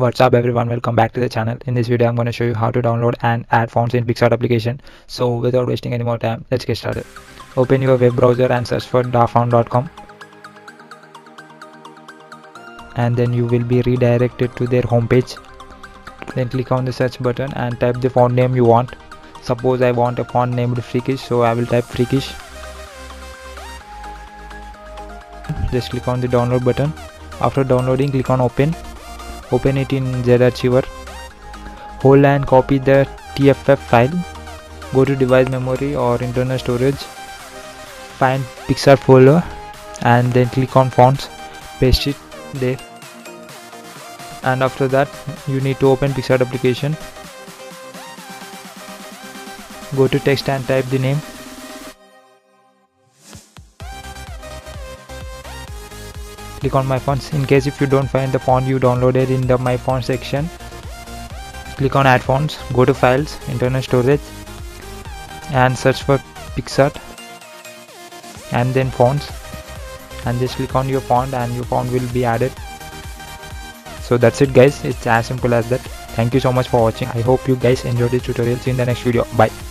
What's up everyone welcome back to the channel. In this video I'm going to show you how to download and add fonts in PicsArt application. So without wasting any more time let's get started. Open your web browser and search for dafont.com and then you will be redirected to their homepage. Then click on the search button and type the font name you want. Suppose I want a font named Freakish so I will type Freakish. Just click on the download button. After downloading click on open open it in zarchiver hold and copy the tff file. Go to device memory or internal storage. Find PicsArt folder and then click on fonts. Paste it there. And after that you need to open PicsArt application. Go to text and type the name click on my fonts in case if you don't find the font you downloaded in the my font section. Click on add fonts go to files internal storage and search for PicsArt and then fonts and just click on your font and your font will be added. So that's it guys. It's as simple as that. Thank you so much for watching. I hope you guys enjoyed this tutorial. See you in the next video. Bye